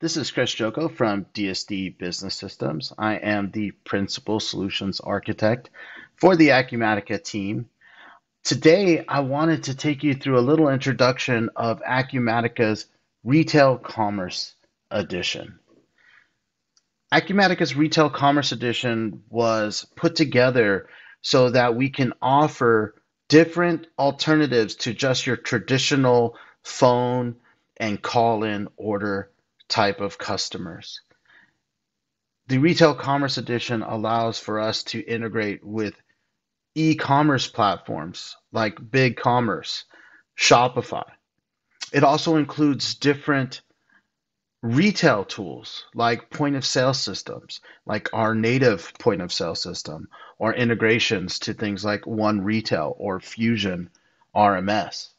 This is Chris Joko from DSD Business Systems. I am the Principal Solutions Architect for the Acumatica team. Today, I wanted to take you through a little introduction of Acumatica's Retail Commerce Edition. Acumatica's Retail Commerce Edition was put together so that we can offer different alternatives to just your traditional phone and call in order type of customers. The Retail Commerce Edition allows for us to integrate with e commerce platforms like BigCommerce, Shopify. It also includes different retail tools like point of sale systems, like our native point of sale system, or integrations to things like One Retail or Fusion RMS.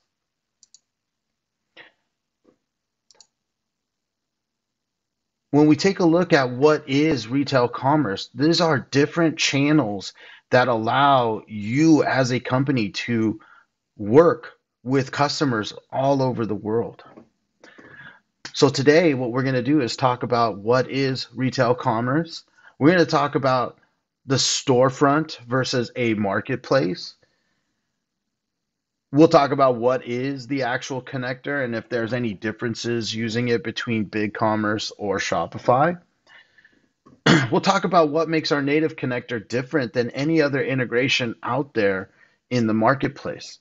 When we take a look at what is retail commerce, these are different channels that allow you as a company to work with customers all over the world. So today what we're going to do is talk about what is retail commerce. We're going to talk about the storefront versus a marketplace. We'll talk about what is the actual connector and if there's any differences using it between BigCommerce or Shopify. we'll talk about what makes our native connector different than any other integration out there in the marketplace.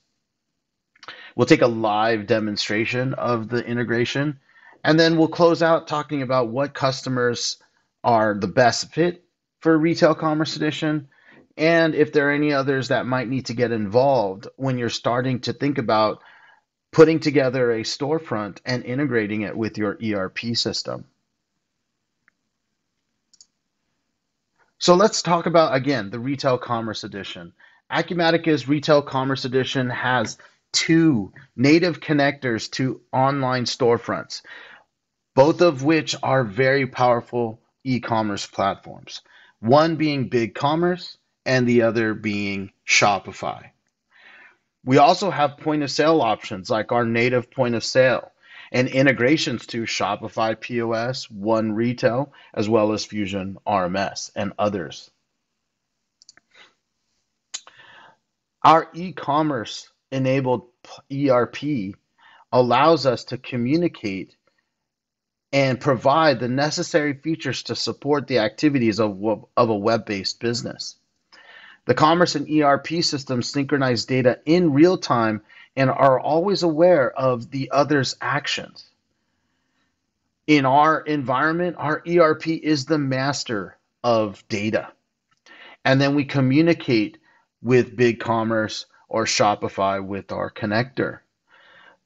We'll take a live demonstration of the integration and then we'll close out talking about what customers are the best fit for Retail Commerce Edition and if there are any others that might need to get involved when you're starting to think about putting together a storefront and integrating it with your ERP system. So let's talk about again the Retail Commerce Edition. Acumatica's Retail Commerce Edition has two native connectors to online storefronts, both of which are very powerful e commerce platforms. One being BigCommerce and the other being Shopify. We also have point of sale options like our native point of sale and integrations to Shopify POS, One Retail, as well as Fusion RMS and others. Our e commerce enabled ERP allows us to communicate and provide the necessary features to support the activities of, of a web based business. The commerce and ERP systems synchronize data in real time and are always aware of the other's actions. In our environment, our ERP is the master of data. And then we communicate with BigCommerce or Shopify with our connector.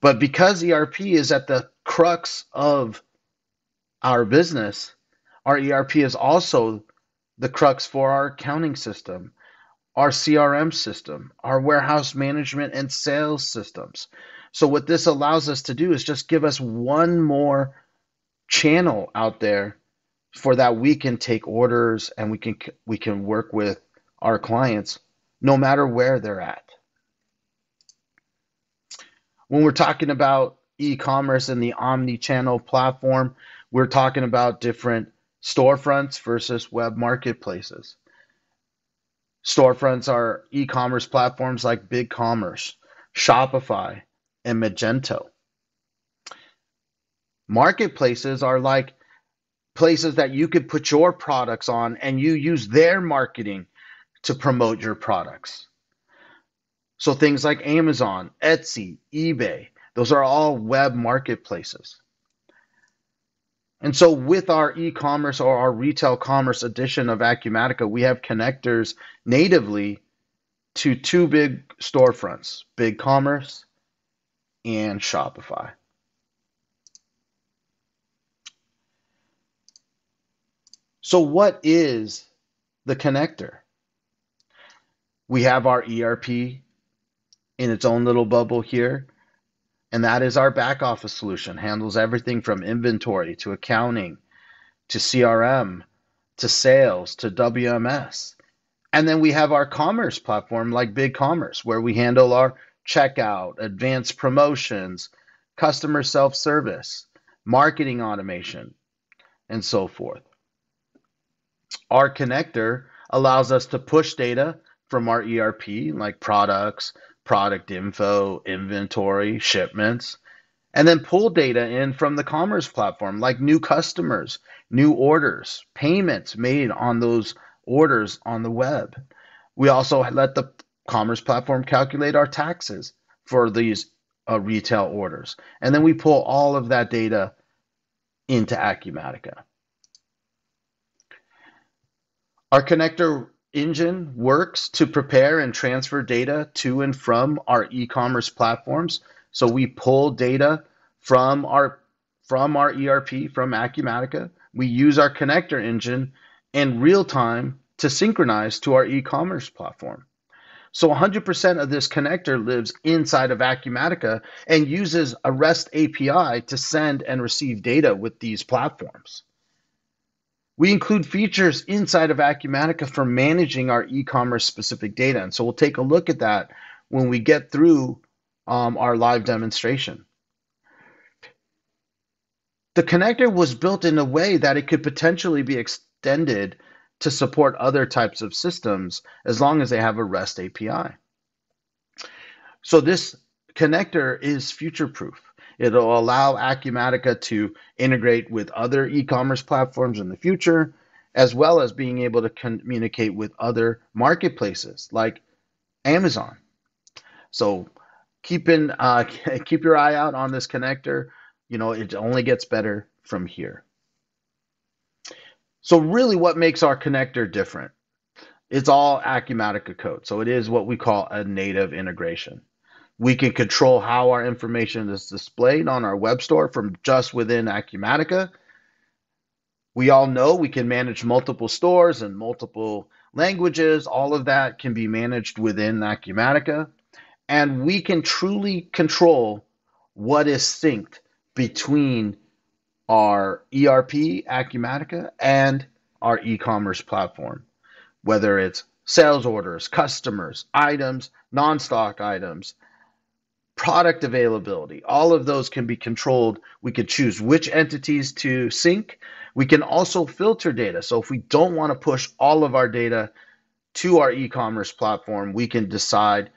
But because ERP is at the crux of our business, our ERP is also the crux for our accounting system our CRM system, our warehouse management and sales systems. So, what this allows us to do is just give us one more channel out there for that we can take orders and we can we can work with our clients no matter where they're at. When we're talking about e-commerce and the omni-channel platform, we're talking about different storefronts versus web marketplaces. Storefronts are e-commerce platforms like BigCommerce, Shopify, and Magento. Marketplaces are like places that you could put your products on and you use their marketing to promote your products. So things like Amazon, Etsy, eBay, those are all web marketplaces. And so with our e-commerce or our retail commerce edition of Acumatica, we have connectors natively to two big storefronts, Big Commerce and Shopify. So what is the connector? We have our ERP in its own little bubble here. And that is our back office solution, handles everything from inventory to accounting to CRM to sales to WMS. And then we have our commerce platform like BigCommerce, where we handle our checkout, advanced promotions, customer self service, marketing automation, and so forth. Our connector allows us to push data from our ERP, like products, product info, inventory, shipments, and then pull data in from the commerce platform, like new customers, new orders, payments made on those orders on the web. We also let the commerce platform calculate our taxes for these uh, retail orders. And then we pull all of that data into Acumatica. Our connector engine works to prepare and transfer data to and from our e-commerce platforms. So we pull data from our from our ERP from Acumatica. We use our connector engine in real time to synchronize to our e-commerce platform. So 100% of this connector lives inside of Acumatica and uses a REST API to send and receive data with these platforms. We include features inside of Acumatica for managing our e-commerce specific data. And so we'll take a look at that when we get through um, our live demonstration. The connector was built in a way that it could potentially be extended to support other types of systems as long as they have a REST API. So this connector is future proof. It'll allow Acumatica to integrate with other e-commerce platforms in the future, as well as being able to communicate with other marketplaces like Amazon. So keep in, uh, keep your eye out on this connector. You know, it only gets better from here. So really what makes our connector different? It's all Acumatica code. So it is what we call a native integration. We can control how our information is displayed on our web store from just within Acumatica. We all know we can manage multiple stores and multiple languages. All of that can be managed within Acumatica. And we can truly control what is synced between our ERP, Acumatica, and our e commerce platform, whether it's sales orders, customers, items, non stock items, product availability. All of those can be controlled. We could choose which entities to sync. We can also filter data. So if we don't want to push all of our data to our e commerce platform, we can decide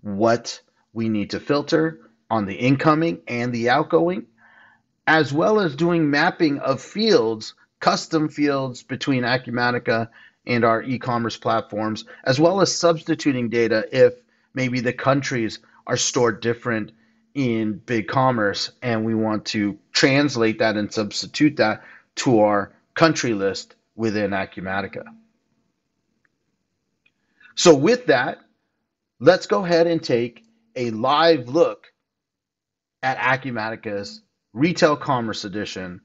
what we need to filter on the incoming and the outgoing, as well as doing mapping of fields, custom fields between Acumatica and our e commerce platforms, as well as substituting data if maybe the countries are stored different in BigCommerce and we want to translate that and substitute that to our country list within Acumatica. So with that, let's go ahead and take a live look at Acumatica's Retail Commerce Edition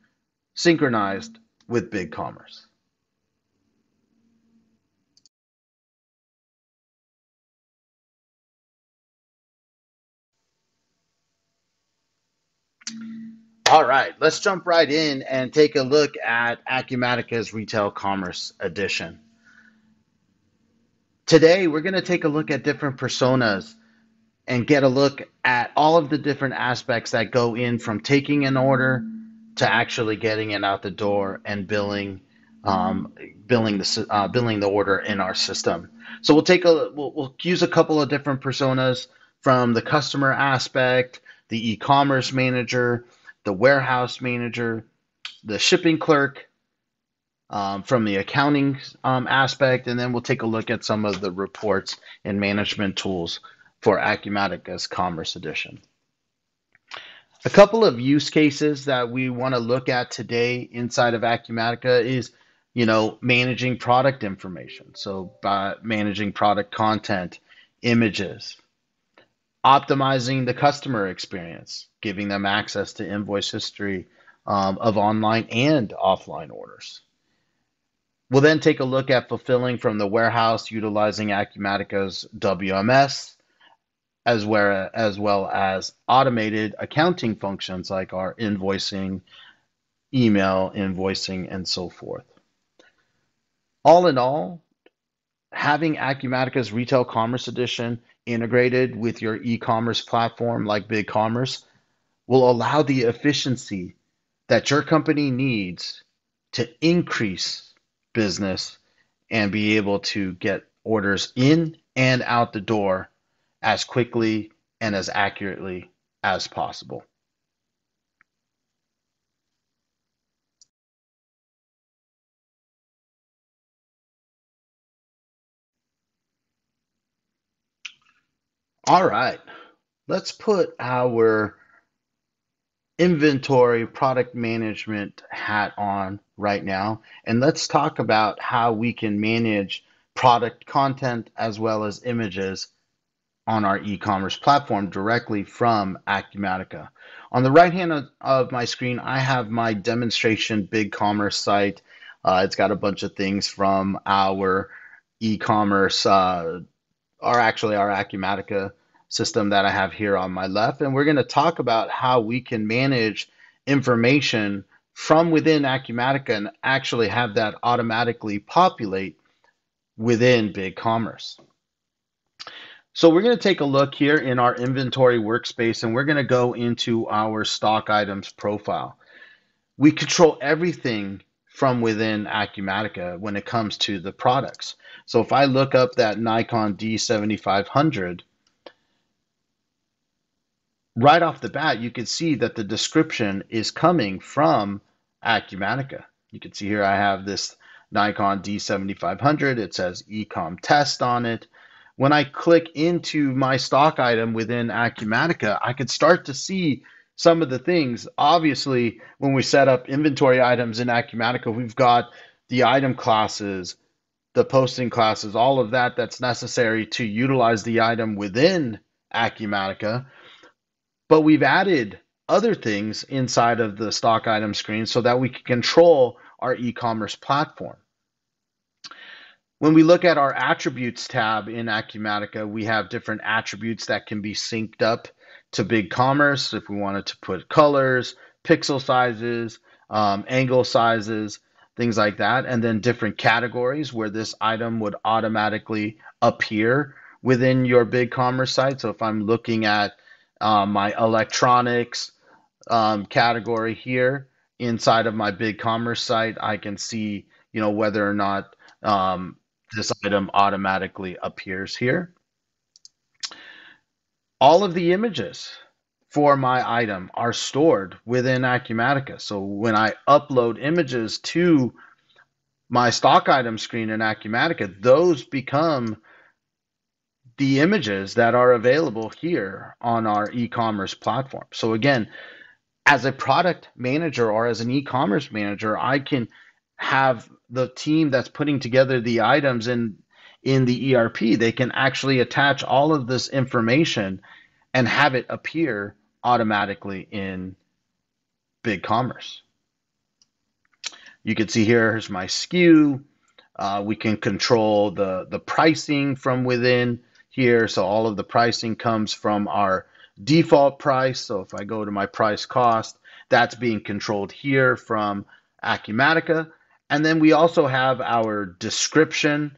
synchronized with BigCommerce. All right, let's jump right in and take a look at Acumatica's Retail Commerce Edition. Today, we're going to take a look at different personas and get a look at all of the different aspects that go in from taking an order to actually getting it out the door and billing um, billing the uh, billing the order in our system. So we'll take a we'll, we'll use a couple of different personas from the customer aspect, the e-commerce manager, the warehouse manager, the shipping clerk, um, from the accounting um, aspect, and then we'll take a look at some of the reports and management tools for Acumatica's Commerce Edition. A couple of use cases that we want to look at today inside of Acumatica is, you know, managing product information. So by managing product content, images, optimizing the customer experience, giving them access to invoice history um, of online and offline orders. We'll then take a look at fulfilling from the warehouse utilizing Acumatica's WMS, as well, as well as automated accounting functions like our invoicing, email invoicing, and so forth. All in all, having Acumatica's Retail Commerce Edition integrated with your e-commerce platform like BigCommerce will allow the efficiency that your company needs to increase business and be able to get orders in and out the door as quickly and as accurately as possible. All right, let's put our inventory product management hat on right now and let's talk about how we can manage product content as well as images on our e-commerce platform directly from Acumatica. On the right hand of, my screen, I have my demonstration big commerce site. Uh, it's got a bunch of things from our e-commerce uh, are actually our Acumatica system that I have here on my left. And we're going to talk about how we can manage information from within Acumatica and actually have that automatically populate within BigCommerce. So we're going to take a look here in our inventory workspace and we're going to go into our stock items profile. We control everything from within Acumatica when it comes to the products. So if I look up that Nikon D7500, right off the bat, you can see that the description is coming from Acumatica. You can see here I have this Nikon D7500. It says Ecom Test on it. When I click into my stock item within Acumatica, I could start to see some of the things. Obviously, when we set up inventory items in Acumatica, we've got the item classes, the posting classes, all of that that's necessary to utilize the item within Acumatica. But we've added other things inside of the stock item screen so that we can control our e-commerce platform. When we look at our attributes tab in Acumatica, we have different attributes that can be synced up to BigCommerce if we wanted to put colors, pixel sizes, um, angle sizes, things like that, and then different categories where this item would automatically appear within your BigCommerce site. So if I'm looking at uh, my electronics um, category here inside of my BigCommerce site, I can see you know whether or not um, this item automatically appears here. All of the images for my item are stored within Acumatica. So when I upload images to my stock item screen in Acumatica, those become the images that are available here on our e-commerce platform. So again, as a product manager or as an e-commerce manager, I can have the team that's putting together the items in in the ERP, they can actually attach all of this information and have it appear automatically in BigCommerce. You can see here, here's my SKU. Uh, we can control the, the pricing from within here. So all of the pricing comes from our default price. So if I go to my price cost, that's being controlled here from Acumatica. And then we also have our description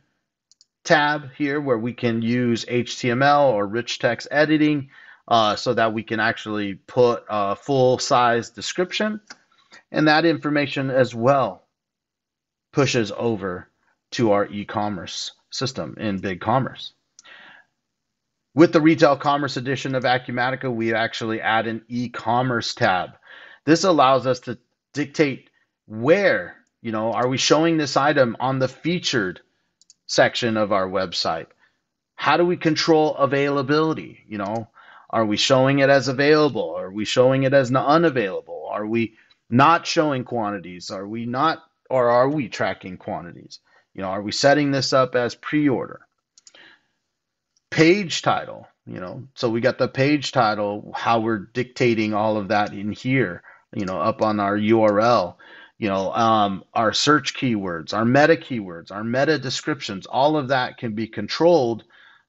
tab here where we can use HTML or rich text editing uh, so that we can actually put a full size description. And that information as well pushes over to our e-commerce system in BigCommerce. With the Retail Commerce edition of Acumatica, we actually add an e-commerce tab. This allows us to dictate where you know, are we showing this item on the featured section of our website? How do we control availability? You know, are we showing it as available? Are we showing it as unavailable? Are we not showing quantities? Are we not, or are we tracking quantities? You know, are we setting this up as pre-order? Page title, you know, so we got the page title, how we're dictating all of that in here, you know, up on our URL you know, um, our search keywords, our meta keywords, our meta descriptions, all of that can be controlled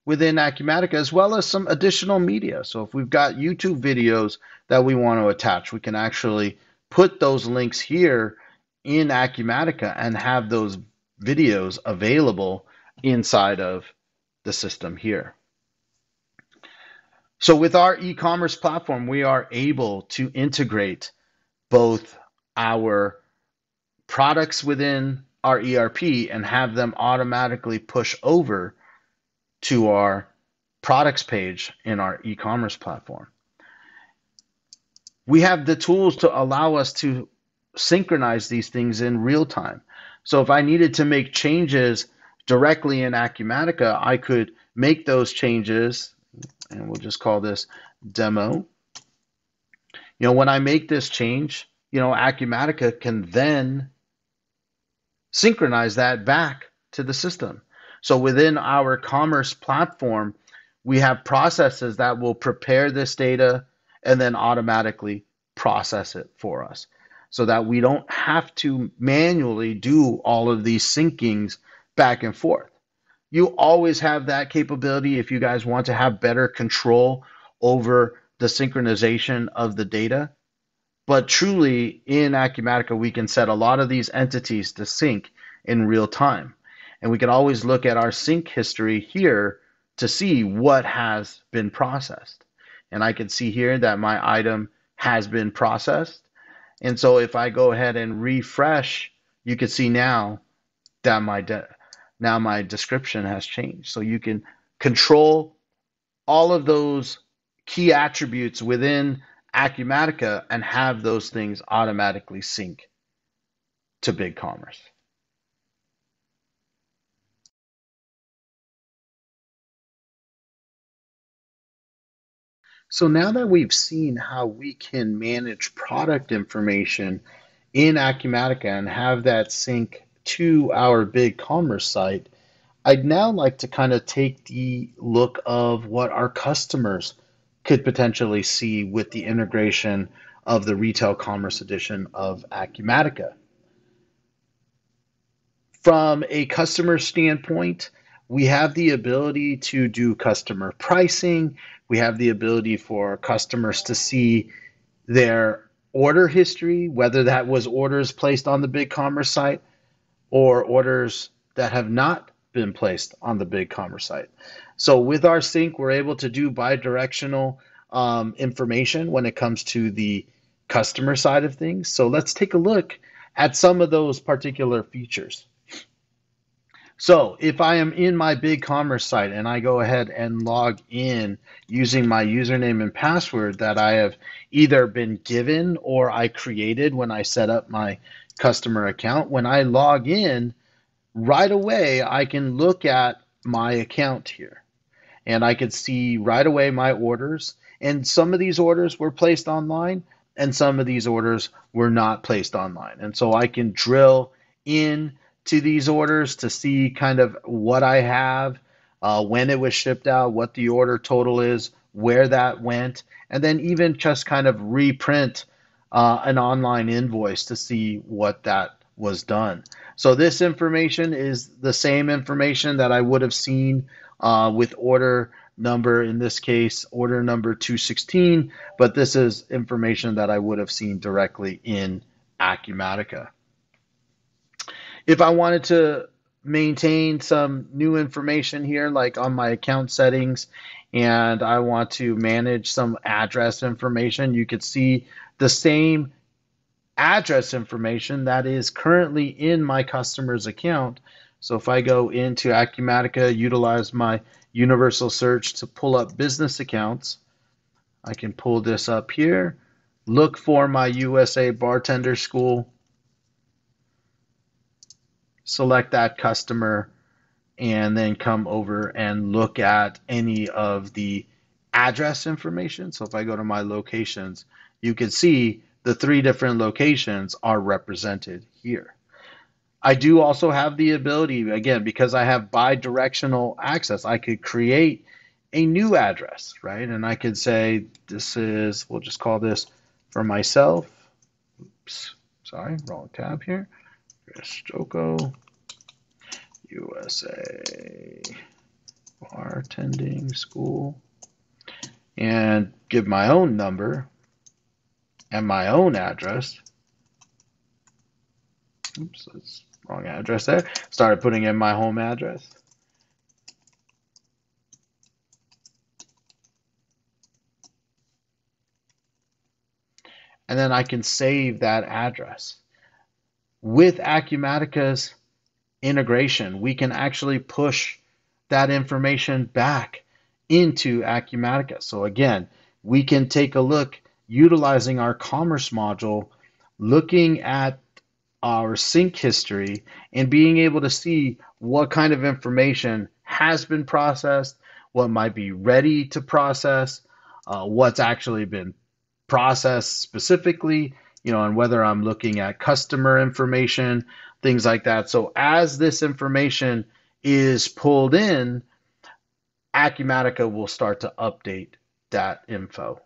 within Acumatica as well as some additional media. So if we've got YouTube videos that we want to attach, we can actually put those links here in Acumatica and have those videos available inside of the system here. So with our e-commerce platform, we are able to integrate both our products within our ERP and have them automatically push over to our products page in our e-commerce platform. We have the tools to allow us to synchronize these things in real time. So if I needed to make changes directly in Acumatica, I could make those changes, and we'll just call this demo. You know, when I make this change, you know, Acumatica can then synchronize that back to the system. So within our commerce platform, we have processes that will prepare this data and then automatically process it for us so that we don't have to manually do all of these syncings back and forth. You always have that capability if you guys want to have better control over the synchronization of the data. But truly, in Acumatica, we can set a lot of these entities to sync in real time. And we can always look at our sync history here to see what has been processed. And I can see here that my item has been processed. And so if I go ahead and refresh, you can see now that my now my description has changed. So you can control all of those key attributes within Acumatica and have those things automatically sync to BigCommerce. So now that we've seen how we can manage product information in Acumatica and have that sync to our BigCommerce site, I'd now like to kind of take the look of what our customers could potentially see with the integration of the Retail Commerce Edition of Acumatica. From a customer standpoint, we have the ability to do customer pricing. We have the ability for customers to see their order history, whether that was orders placed on the BigCommerce site or orders that have not been placed on the BigCommerce site. So with our sync, we're able to do bi-directional um, information when it comes to the customer side of things. So let's take a look at some of those particular features. So if I am in my BigCommerce site and I go ahead and log in using my username and password that I have either been given or I created when I set up my customer account, when I log in, right away I can look at my account here and I could see right away my orders. And some of these orders were placed online and some of these orders were not placed online. And so I can drill in to these orders to see kind of what I have, uh, when it was shipped out, what the order total is, where that went, and then even just kind of reprint uh, an online invoice to see what that was done. So this information is the same information that I would have seen uh, with order number, in this case, order number 216, but this is information that I would have seen directly in Acumatica. If I wanted to maintain some new information here, like on my account settings, and I want to manage some address information, you could see the same address information that is currently in my customer's account. So if I go into Acumatica, utilize my universal search to pull up business accounts, I can pull this up here, look for my USA Bartender School, select that customer, and then come over and look at any of the address information. So if I go to my locations, you can see the three different locations are represented here. I do also have the ability, again, because I have bi-directional access, I could create a new address, right? And I could say, this is, we'll just call this for myself. Oops, sorry, wrong tab here. Joko, USA bartending school, and give my own number and my own address. Oops, that's wrong address there. Started putting in my home address. And then I can save that address. with Acumatica's integration, we can actually push that information back into Acumatica. So again, we can take a look utilizing our commerce module, looking at our sync history and being able to see what kind of information has been processed, what might be ready to process, uh, what's actually been processed specifically, you know, and whether I'm looking at customer information, things like that. So as this information is pulled in, Acumatica will start to update that info.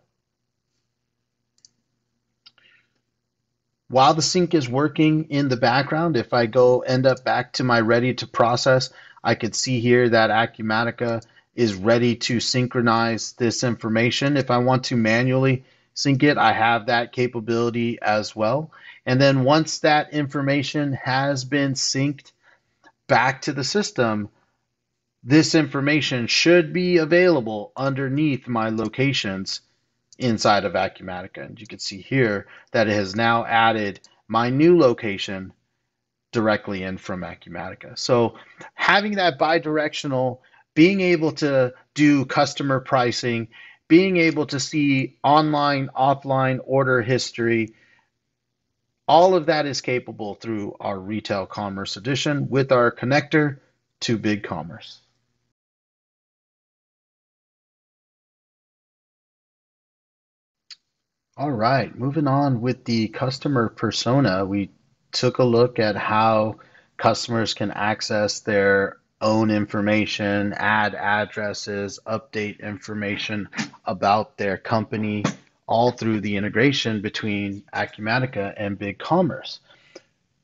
While the sync is working in the background, if I go end up back to my ready to process, I could see here that Acumatica is ready to synchronize this information. If I want to manually sync it, I have that capability as well. And then once that information has been synced back to the system, this information should be available underneath my locations inside of Acumatica. And you can see here that it has now added my new location directly in from Acumatica. So having that bidirectional, being able to do customer pricing, being able to see online, offline order history, all of that is capable through our Retail Commerce Edition with our connector to BigCommerce. All right, moving on with the customer persona, we took a look at how customers can access their own information, add addresses, update information about their company, all through the integration between Acumatica and BigCommerce.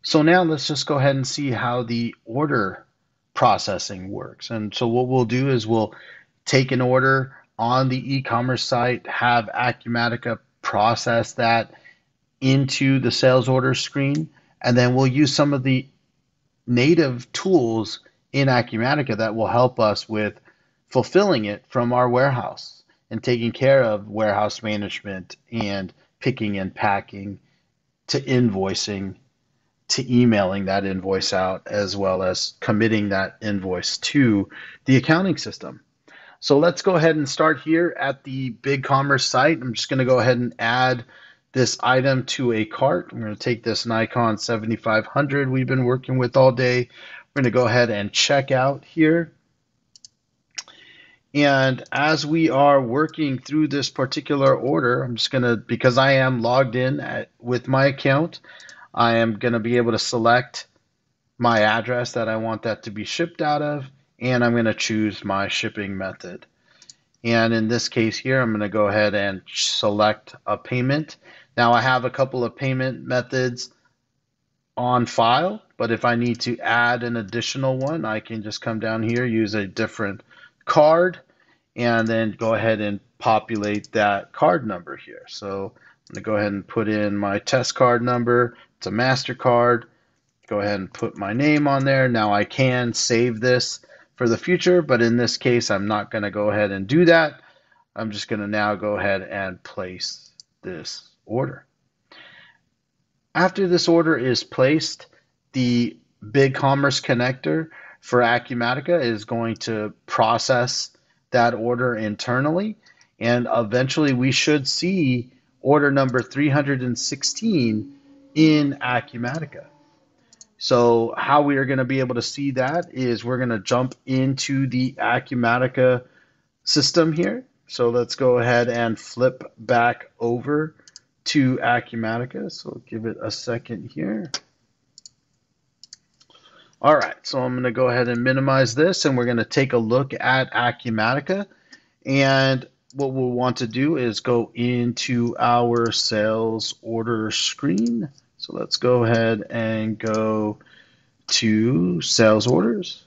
So now let's just go ahead and see how the order processing works. And so what we'll do is we'll take an order on the e-commerce site, have Acumatica process that into the sales order screen, and then we'll use some of the native tools in Acumatica that will help us with fulfilling it from our warehouse and taking care of warehouse management and picking and packing to invoicing to emailing that invoice out as well as committing that invoice to the accounting system. So let's go ahead and start here at the BigCommerce site. I'm just going to go ahead and add this item to a cart. I'm going to take this Nikon 7500 we've been working with all day. We're going to go ahead and check out here. And as we are working through this particular order, I'm just going to, because I am logged in at, with my account, I am going to be able to select my address that I want that to be shipped out of and I'm going to choose my shipping method. And in this case here, I'm going to go ahead and select a payment. Now I have a couple of payment methods on file, but if I need to add an additional one, I can just come down here, use a different card, and then go ahead and populate that card number here. So I'm going to go ahead and put in my test card number. It's a MasterCard. Go ahead and put my name on there. Now I can save this for the future, but in this case, I'm not going to go ahead and do that. I'm just going to now go ahead and place this order. After this order is placed, the BigCommerce connector for Acumatica is going to process that order internally, and eventually we should see order number 316 in Acumatica. So how we are going to be able to see that is we're going to jump into the Acumatica system here. So let's go ahead and flip back over to Acumatica. So give it a second here. All right, so I'm going to go ahead and minimize this and we're going to take a look at Acumatica. And what we'll want to do is go into our sales order screen. So let's go ahead and go to sales orders.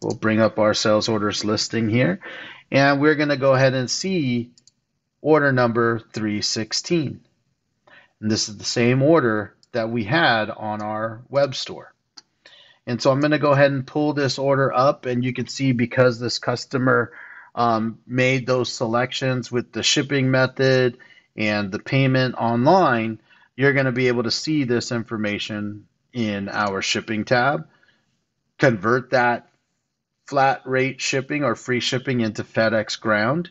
We'll bring up our sales orders listing here. And we're going to go ahead and see order number 316. And this is the same order that we had on our web store. And so I'm going to go ahead and pull this order up and you can see because this customer um, made those selections with the shipping method and the payment online, you're going to be able to see this information in our shipping tab, convert that flat rate shipping or free shipping into FedEx Ground,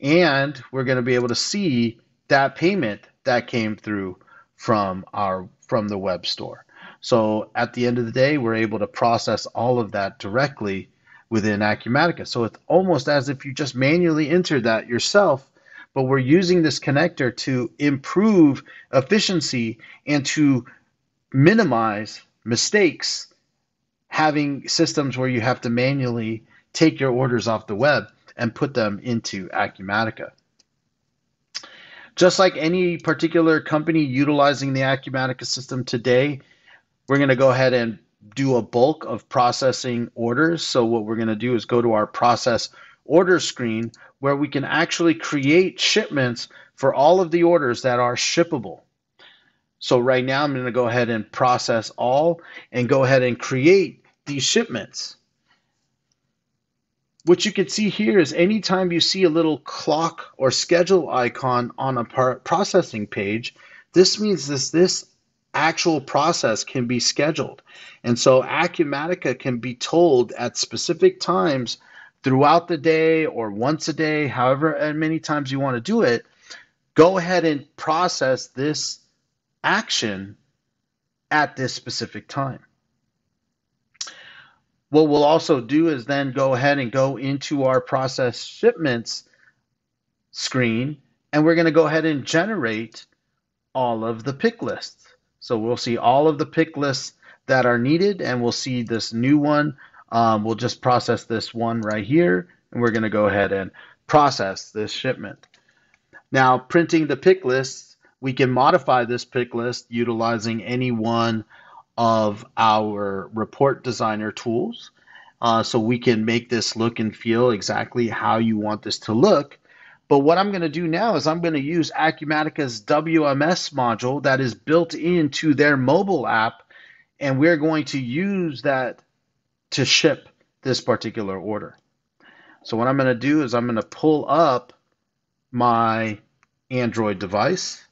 and we're going to be able to see that payment that came through from our from the web store. So at the end of the day, we're able to process all of that directly within Acumatica. So it's almost as if you just manually entered that yourself, but we're using this connector to improve efficiency and to minimize mistakes having systems where you have to manually take your orders off the web and put them into Acumatica. Just like any particular company utilizing the Acumatica system today, we're going to go ahead and do a bulk of processing orders. So what we're going to do is go to our process order screen where we can actually create shipments for all of the orders that are shippable. So right now I'm going to go ahead and process all and go ahead and create these shipments. What you can see here is anytime you see a little clock or schedule icon on a processing page, this means this, this actual process can be scheduled. And so Acumatica can be told at specific times throughout the day or once a day, however and many times you want to do it, go ahead and process this action at this specific time. What we'll also do is then go ahead and go into our process shipments screen, and we're going to go ahead and generate all of the pick lists. So we'll see all of the pick lists that are needed, and we'll see this new one. Um, we'll just process this one right here, and we're going to go ahead and process this shipment. Now, printing the pick lists, we can modify this pick list utilizing any one of our report designer tools. Uh, so we can make this look and feel exactly how you want this to look. But what I'm going to do now is I'm going to use Acumatica's WMS module that is built into their mobile app, and we're going to use that to ship this particular order. So what I'm going to do is I'm going to pull up my Android device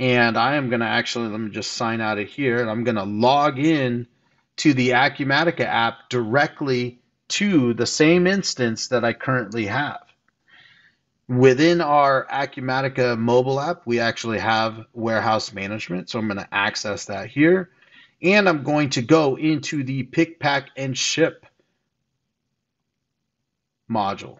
and I am going to actually, let me just sign out of here, and I'm going to log in to the Acumatica app directly to the same instance that I currently have. Within our Acumatica mobile app, we actually have warehouse management, so I'm going to access that here. And I'm going to go into the pick, pack, and ship module.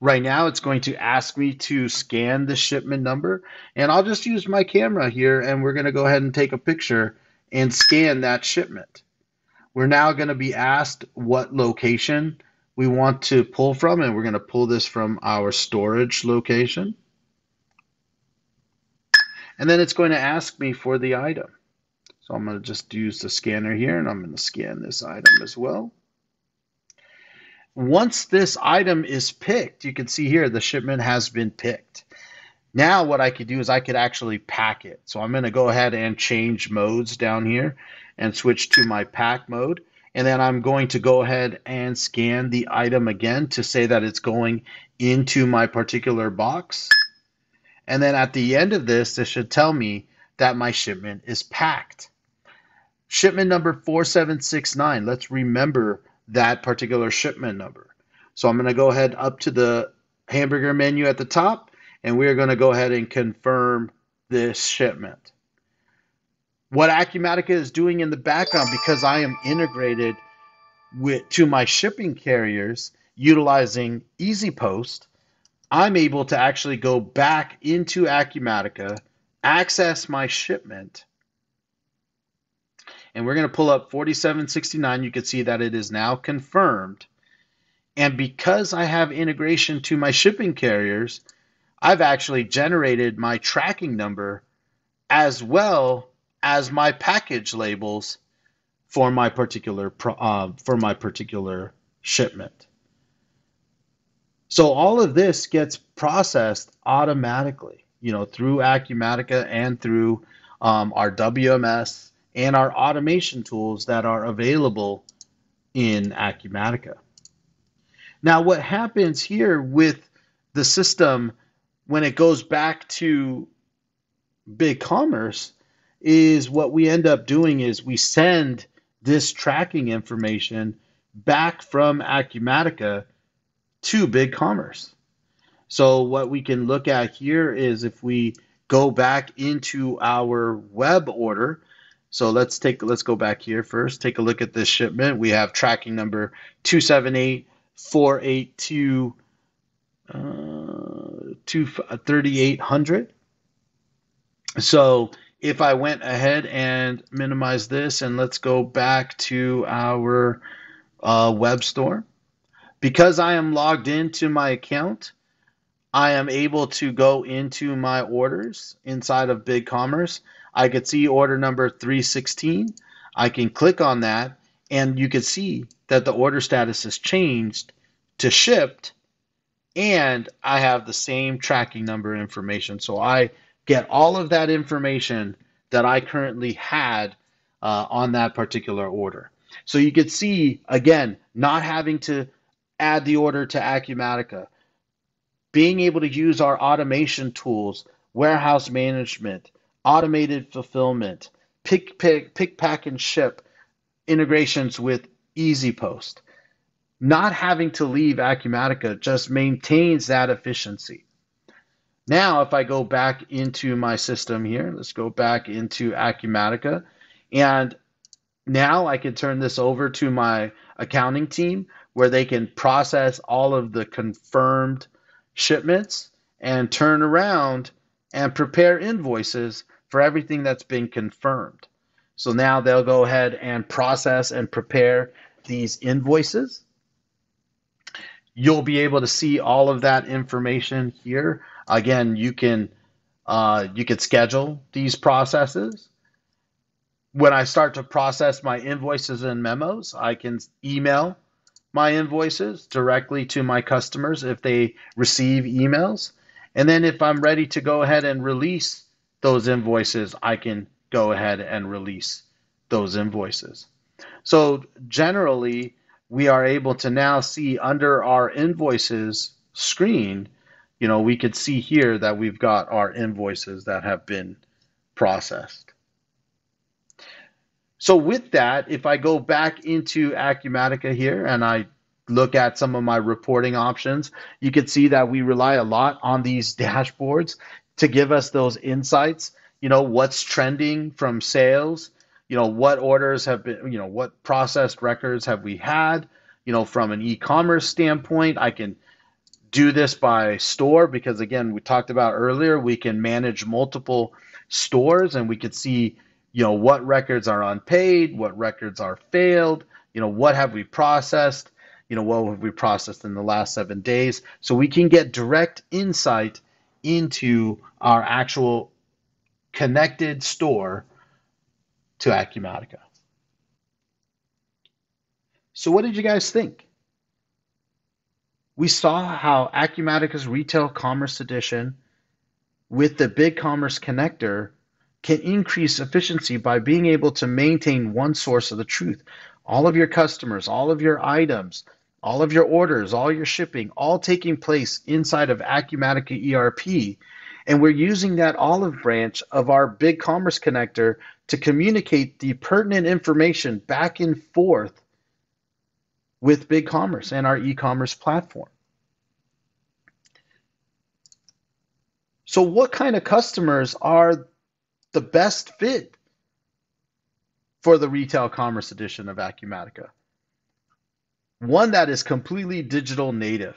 Right now, it's going to ask me to scan the shipment number, and I'll just use my camera here, and we're going to go ahead and take a picture and scan that shipment. We're now going to be asked what location we want to pull from, and we're going to pull this from our storage location. And then it's going to ask me for the item. So I'm going to just use the scanner here, and I'm going to scan this item as well. Once this item is picked, you can see here the shipment has been picked. Now what I could do is I could actually pack it. So I'm going to go ahead and change modes down here and switch to my pack mode. And then I'm going to go ahead and scan the item again to say that it's going into my particular box. And then at the end of this, this should tell me that my shipment is packed. Shipment number 4769. Let's remember that particular shipment number. So I'm going to go ahead up to the hamburger menu at the top, and we're going to go ahead and confirm this shipment. What Acumatica is doing in the background, because I am integrated with to my shipping carriers utilizing EasyPost, I'm able to actually go back into Acumatica, access my shipment, and we're going to pull up 4769. You can see that it is now confirmed. And because I have integration to my shipping carriers, I've actually generated my tracking number as well as my package labels for my particular uh, for my particular shipment. So all of this gets processed automatically, you know, through Acumatica and through um, our WMS and our automation tools that are available in Acumatica. Now, what happens here with the system when it goes back to BigCommerce is what we end up doing is we send this tracking information back from Acumatica to BigCommerce. So what we can look at here is if we go back into our web order. So let's take let's go back here first. Take a look at this shipment. We have tracking number 278482 uh, 3800. So if I went ahead and minimize this and let's go back to our uh, web store, because I am logged into my account, I am able to go into my orders inside of BigCommerce. I could see order number 316. I can click on that and you can see that the order status has changed to shipped and I have the same tracking number information. So I get all of that information that I currently had uh, on that particular order. So you could see, again, not having to add the order to Acumatica, being able to use our automation tools, warehouse management, automated fulfillment, pick, pick, pick, pack, and ship integrations with EasyPost. Not having to leave Acumatica just maintains that efficiency. Now, if I go back into my system here, let's go back into Acumatica, and now I can turn this over to my accounting team where they can process all of the confirmed shipments and turn around and prepare invoices for everything that's been confirmed. So now they'll go ahead and process and prepare these invoices. You'll be able to see all of that information here. Again, you can uh, you can schedule these processes. When I start to process my invoices and memos, I can email my invoices directly to my customers if they receive emails. And then if I'm ready to go ahead and release those invoices, I can go ahead and release those invoices. So generally, we are able to now see under our invoices screen, you know, we could see here that we've got our invoices that have been processed. So with that, if I go back into Acumatica here and I look at some of my reporting options, you can see that we rely a lot on these dashboards to give us those insights. You know, what's trending from sales, you know, what orders have been, you know, what processed records have we had, you know, from an e-commerce standpoint, I can do this by store because again, we talked about earlier, we can manage multiple stores and we could see you know what records are unpaid what records are failed you know what have we processed you know what have we processed in the last seven days so we can get direct insight into our actual connected store to acumatica so what did you guys think we saw how acumatica's retail commerce edition with the Big Commerce connector can increase efficiency by being able to maintain one source of the truth. All of your customers, all of your items, all of your orders, all your shipping, all taking place inside of Acumatica ERP. And we're using that olive branch of our big commerce connector to communicate the pertinent information back and forth with big commerce and our e-commerce platform. So what kind of customers are the best fit for the retail commerce edition of Acumatica. One that is completely digital native,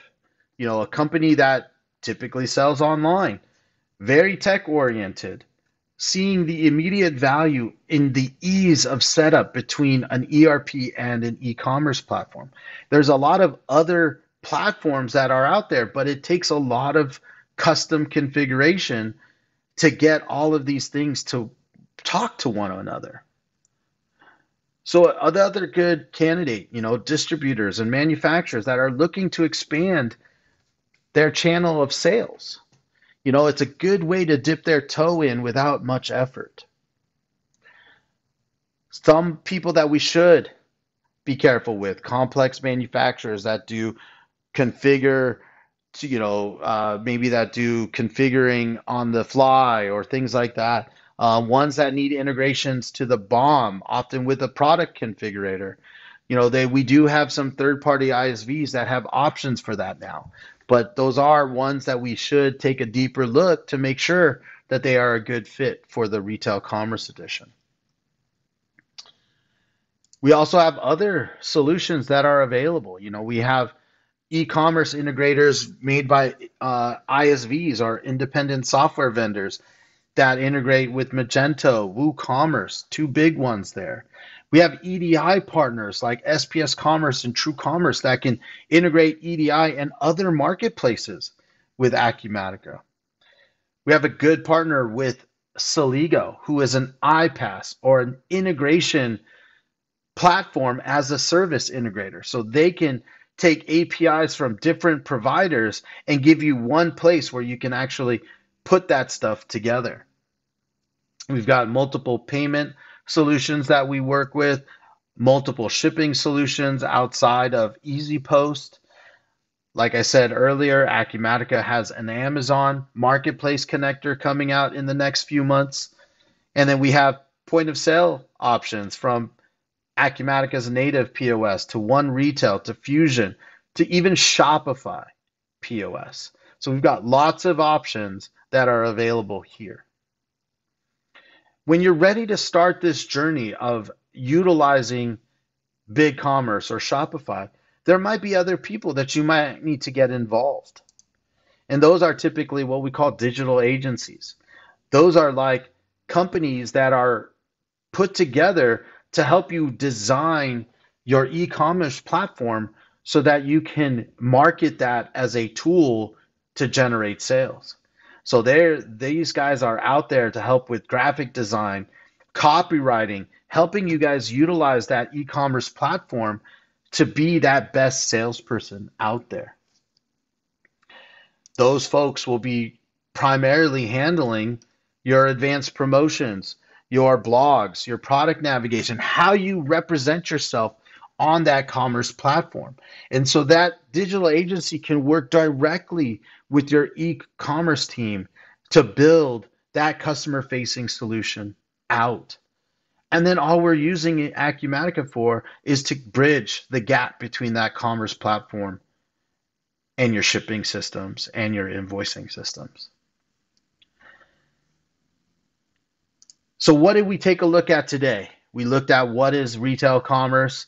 you know, a company that typically sells online, very tech oriented, seeing the immediate value in the ease of setup between an ERP and an e commerce platform. There's a lot of other platforms that are out there, but it takes a lot of custom configuration to get all of these things to talk to one another. So another good candidate, you know, distributors and manufacturers that are looking to expand their channel of sales. You know, it's a good way to dip their toe in without much effort. Some people that we should be careful with, complex manufacturers that do configure you know, uh, maybe that do configuring on the fly or things like that. Uh, ones that need integrations to the BOM, often with a product configurator. You know, they we do have some third-party ISVs that have options for that now, but those are ones that we should take a deeper look to make sure that they are a good fit for the retail commerce edition. We also have other solutions that are available. You know, we have e-commerce integrators made by uh, ISVs or independent software vendors that integrate with Magento, WooCommerce, two big ones there. We have EDI partners like SPS Commerce and True Commerce that can integrate EDI and other marketplaces with Acumatica. We have a good partner with Celigo, who is an iPaaS or an integration platform as a service integrator. So they can take APIs from different providers and give you one place where you can actually put that stuff together. We've got multiple payment solutions that we work with, multiple shipping solutions outside of EasyPost. Like I said earlier, Acumatica has an Amazon marketplace connector coming out in the next few months. And then we have point of sale options from Acumatica's native POS to One Retail to Fusion to even Shopify POS. So we've got lots of options that are available here. When you're ready to start this journey of utilizing big commerce or Shopify, there might be other people that you might need to get involved. And those are typically what we call digital agencies. Those are like companies that are put together to help you design your e-commerce platform so that you can market that as a tool to generate sales. So they these guys are out there to help with graphic design, copywriting, helping you guys utilize that e-commerce platform to be that best salesperson out there. Those folks will be primarily handling your advanced promotions, your blogs, your product navigation, how you represent yourself on that commerce platform. And so that digital agency can work directly with your e commerce team to build that customer facing solution out. And then all we're using Acumatica for is to bridge the gap between that commerce platform and your shipping systems and your invoicing systems. So, what did we take a look at today? We looked at what is retail commerce.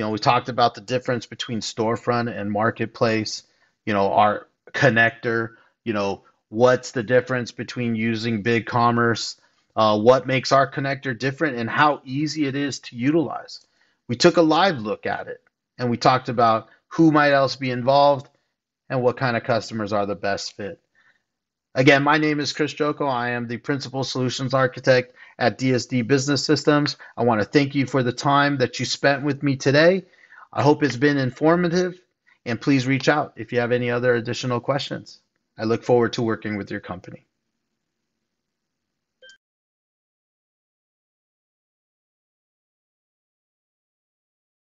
You know, we talked about the difference between storefront and marketplace. You know, our connector. You know, what's the difference between using BigCommerce? Uh, what makes our connector different, and how easy it is to utilize. We took a live look at it, and we talked about who might else be involved and what kind of customers are the best fit. Again, my name is Chris Joko. I am the Principal Solutions Architect at DSD Business Systems. I want to thank you for the time that you spent with me today. I hope it's been informative, and please reach out if you have any other additional questions. I look forward to working with your company.